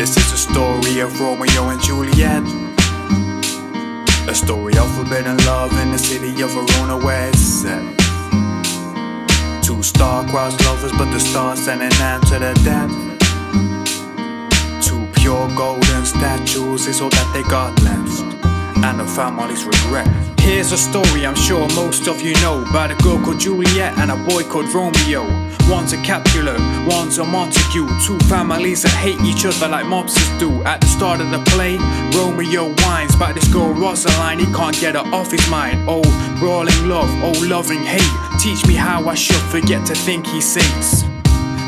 This is a story of Romeo and Juliet. A story of forbidden love in the city of Verona set. Two star-crossed lovers, but the stars send an end to their death. Two pure golden statues is all that they got left and the family's regret. Here's a story I'm sure most of you know about a girl called Juliet and a boy called Romeo. One's a Capulet, one's a Montague. Two families that hate each other like mobsters do. At the start of the play, Romeo whines about this girl Rosaline, he can't get her off his mind. Oh, brawling love, oh, loving hate. Teach me how I should forget to think he sings.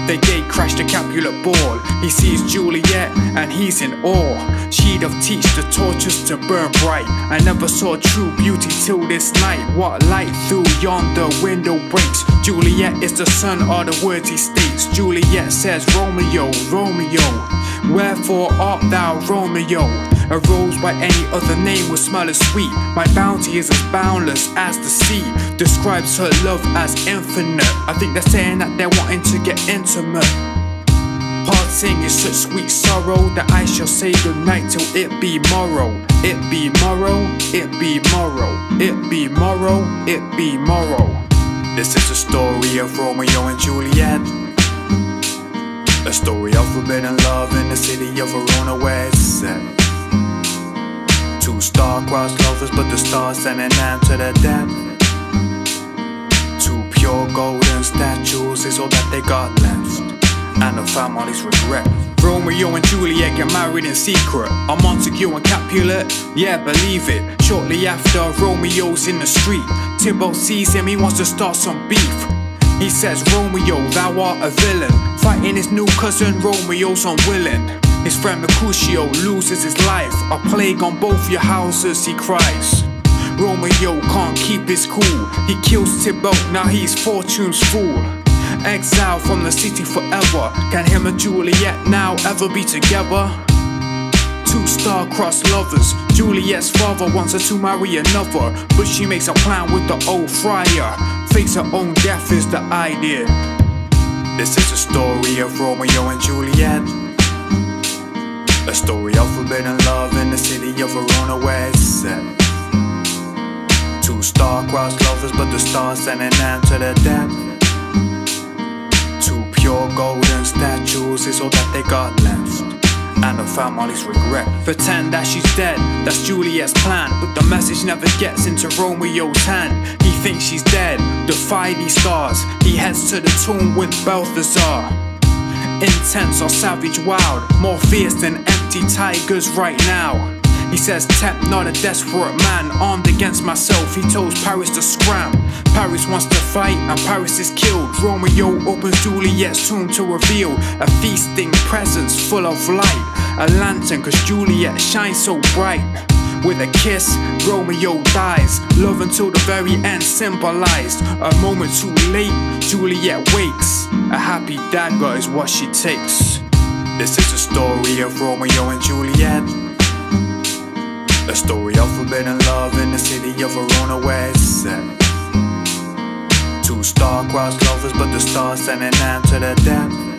The gate crashed the Capulet ball. He sees Juliet and he's in awe. She'd have teach the torches to burn bright. I never saw true beauty till this night. What light through yonder window breaks? Juliet is the sun of the words he states. Juliet says, Romeo, Romeo, wherefore art thou Romeo? A rose by any other name would smell as sweet. My bounty is as boundless as the sea. Describes her love as infinite. I think they're saying that they're wanting to get intimate. Parting is such sweet sorrow that I shall say goodnight till it be morrow. It be morrow, it be morrow, it be morrow, it be morrow. This is a story of Romeo and Juliet. A story of forbidden love in the city of Verona where it's set. Two star-crossed lovers, but the stars send an to their death. Two pure golden statues is all that they got left, and the family's regret. Romeo and Juliet get married in secret. Are Montague and Capulet? Yeah, believe it. Shortly after, Romeo's in the street. Tybalt sees him, he wants to start some beef. He says, Romeo, thou art a villain. Fighting his new cousin, Romeo's unwilling. His friend Mercutio loses his life. A plague on both your houses, he cries. Romeo can't keep his cool. He kills Tybalt, now he's fortune's fool. Exiled from the city forever. Can him and Juliet now ever be together? Two star-crossed lovers. Juliet's father wants her to marry another, but she makes a plan with the old friar. Fakes her own death is the idea. This is a story of Romeo and Juliet. A story of forbidden love in the city of Verona where it's set. Two star-crossed lovers, but the stars send an end to their death. Two pure golden statues is all that they got left. And the family's regret. Pretend that she's dead, that's Juliet's plan. But the message never gets into Romeo's hand. He thinks she's dead, defy these stars. He heads to the tomb with Balthazar. Intense or savage wild, more fierce than empty tigers right now. He says, Tempt not a desperate man, armed against myself. He tells Paris to scram. Paris wants to fight, and Paris is killed. Romeo opens Juliet's tomb to reveal a feasting presence full of light. A lantern, cause Juliet shines so bright. With a kiss, Romeo dies. Love until the very end symbolized. A moment too late, Juliet wakes. A happy dagger is what she takes. This is the story of Romeo and Juliet. A story of forbidden love in the city of Verona where it's set. Two star-crossed lovers, but the stars send an to their death.